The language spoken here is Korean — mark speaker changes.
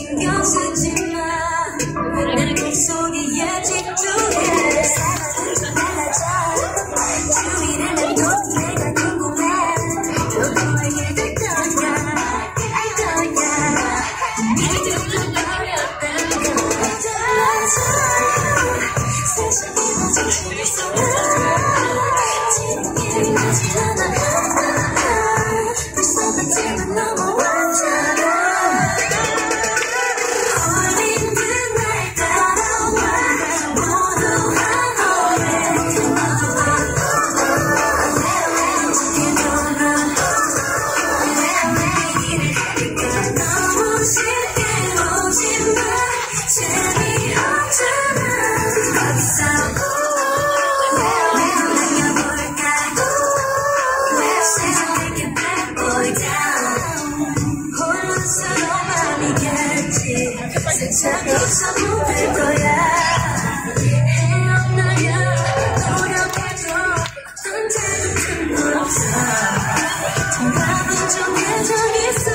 Speaker 1: you got to do. 잠겨서 못할 거야 헤어나야 노력해도 어떤 자극은 없어 정답은 정해져 있어